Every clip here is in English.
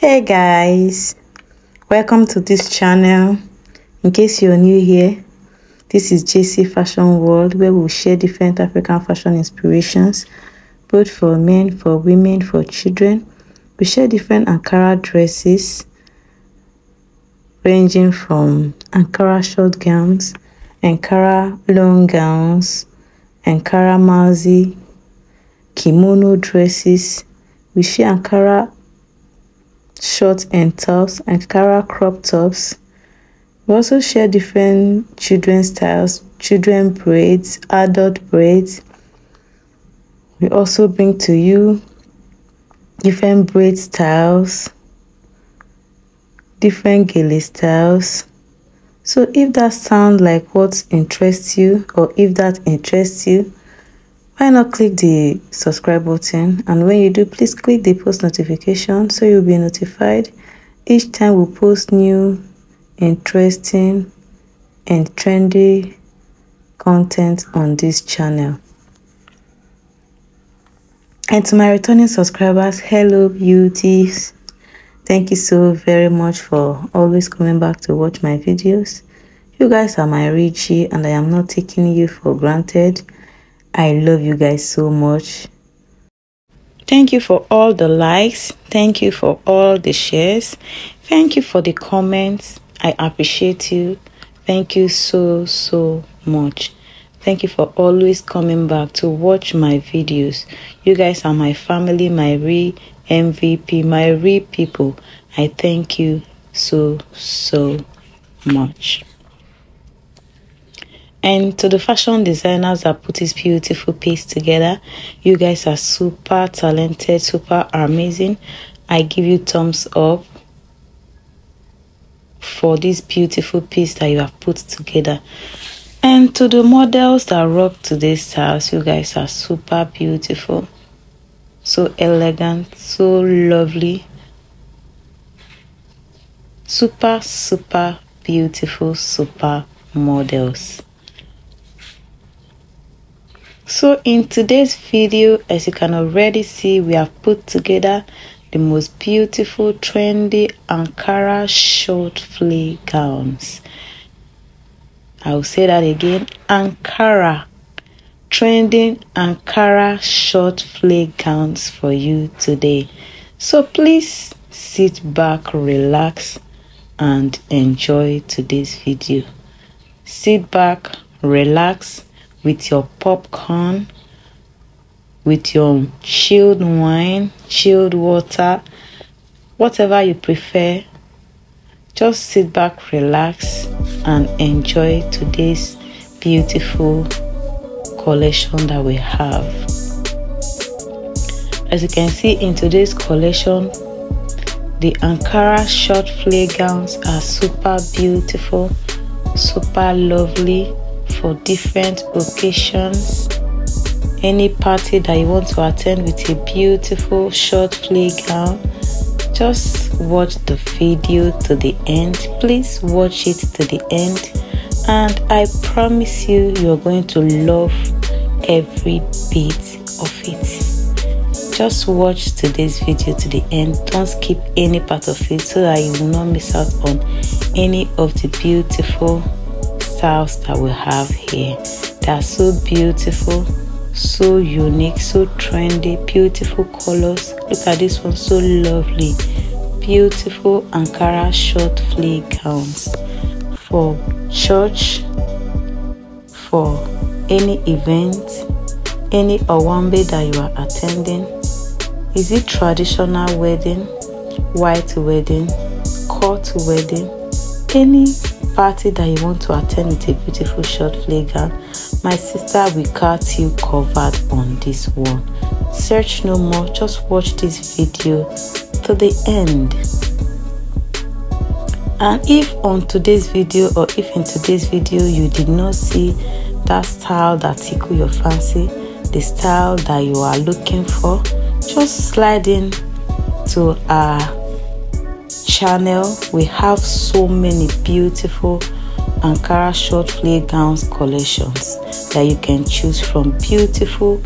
hey guys welcome to this channel. In case you're new here this is jc fashion world where we'll share different african fashion inspirations both for men for women for children. We share different ankara dresses ranging from ankara short gowns ankara long gowns ankara maxi kimono dresses. We share ankara short and tops, and Ankara crop tops. We also share different children styles, children braids, adult braids. We also bring to you different braid styles, different gele styles. So if that sounds like what interests you or if that interests you, why not click the subscribe button? And when you do please click the post notification so you'll be notified each time we post new interesting and trendy content on this channel. And to my returning subscribers hello beauties. Thank you so very much for always coming back to watch my videos. You guys are my richie and i am not taking you for granted I love you guys so much. Thank you for all the likes. Thank you for all the shares. Thank you for the comments. I appreciate you. Thank you so, so much. Thank you for always coming back to watch my videos. You guys are my family, my re MVP, my re people. I thank you so, so much. And to the fashion designers that put this beautiful piece together, you guys are super talented, super amazing. I give you thumbs up for this beautiful piece that you have put together. And to the models that rock today's styles, you guys are super beautiful, so elegant, so lovely, super, super beautiful, super models. So in today's video, as you can already see, we have put together the most beautiful trendy Ankara short flare gowns. I will say that again, Ankara trending Ankara short flare gowns for you today. So please sit back, relax and enjoy today's video. Sit back, relax with your popcorn, with your chilled wine, chilled water, whatever you prefer. Just sit back, relax, and enjoy today's beautiful collection that we have. As you can see in today's collection, the Ankara short flare gowns are super beautiful, super lovely, for different occasions. Any party that you want to attend with a beautiful short flare gown just watch the video to the end. Please watch it to the end. And i promise you you're going to love every bit of it. Just watch today's video to the end. Don't skip any part of it so that you will not miss out on any of the beautiful styles that we have here. They are so beautiful so unique so trendy beautiful colors. Look at this one so lovely. Beautiful ankara short flare gowns. For church for any event any owambe that you are attending is it traditional wedding white wedding court wedding any party that you want to attend with a beautiful short flare gown, my sister will cut you covered on this one. Search no more, just watch this video to the end. And if on today's video or if in today's video you did not see that style that tickle your fancy, the style that you are looking for, just slide in to our channel we have so many beautiful ankara short flare gowns collections that you can choose from. Beautiful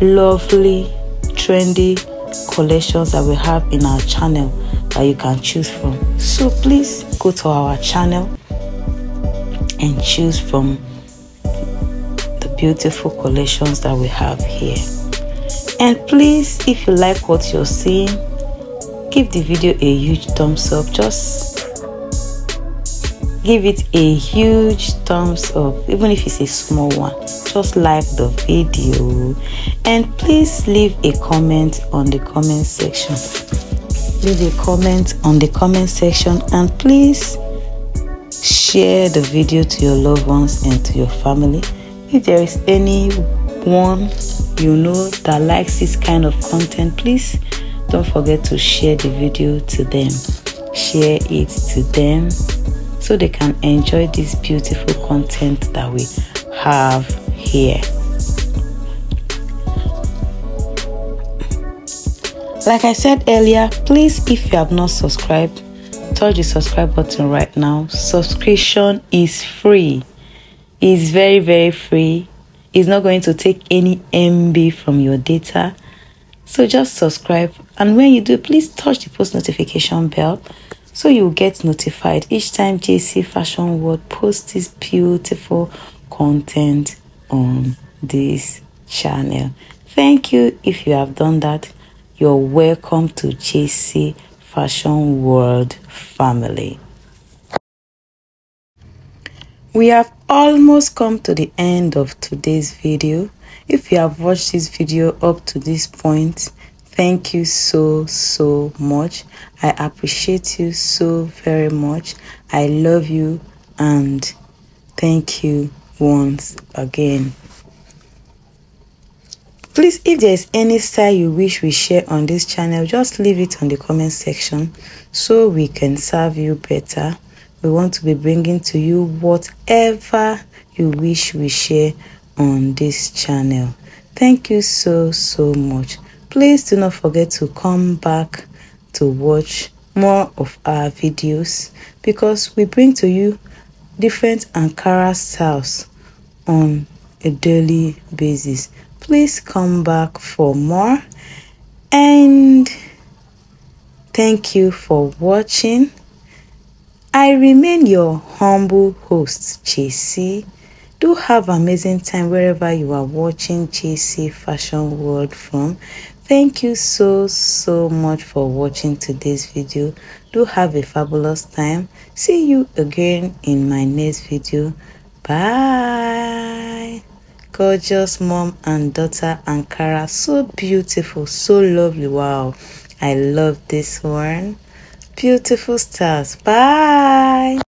lovely trendy collections that we have in our channel that you can choose from. So please go to our channel and choose from the beautiful collections that we have here. And please if you like what you're seeing give the video a huge thumbs up. Just give it a huge thumbs up even if it's a small one. Just like the video. And please leave a comment on the comment section. Leave a comment on the comment section and please share the video to your loved ones and to your family. If there is anyone you know that likes this kind of content please don't forget to share the video to them share it to them so they can enjoy this beautiful content that we have here. Like I said earlier, please, if you have not subscribed, touch the subscribe button right now. Subscription is free. It's very, very free. It's not going to take any MB from your data. So just subscribe. And when you do, please touch the post notification bell so you'll get notified each time JC Fashion World posts this beautiful content on this channel. Thank you if you have done that. You're welcome to JC Fashion World family. We have almost come to the end of today's video. If you have watched this video up to this point, Thank you so, so much. I appreciate you so very much. I love you and thank you once again. Please, if there is any style you wish we share on this channel, just leave it on the comment section so we can serve you better. We want to be bringing to you whatever you wish we share on this channel. Thank you so, so much. Please do not forget to come back to watch more of our videos because we bring to you different Ankara styles on a daily basis. Please come back for more and thank you for watching. I remain your humble host, JC. Do have amazing time wherever you are watching JC Fashion World from. Thank you so so much for watching today's video. Do have a fabulous time. See you again in my next video. Bye. Gorgeous mom and daughter ankara so beautiful so lovely. Wow i love this one. Beautiful stars. Bye